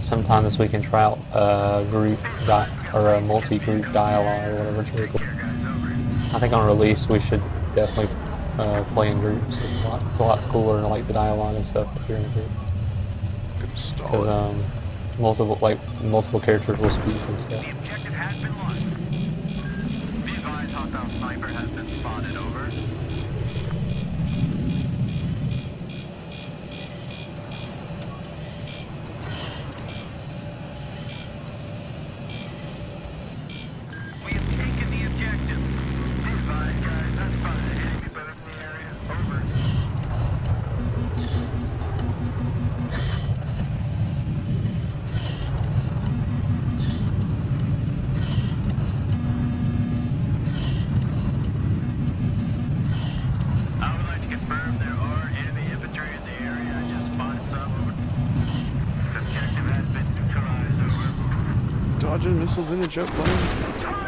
sometime we can try out a group di or a multi-group dialogue or whatever it's really cool. I think on release we should definitely uh, play in groups. It's a lot, it's a lot cooler than like the dialogue and stuff if you're in a group. Because um, multiple like multiple characters will speak and stuff. The objective has been lost. Be advised, hostile sniper has been spotted. Over. We have taken the objective. Be advised, guys. That's fine. Enemy boat in the area. Over. I would like to confirm there are enemy infantry in the area. I just spotted some. Over. The objective has been neutralized. Over. Dodging missiles in a jet plane.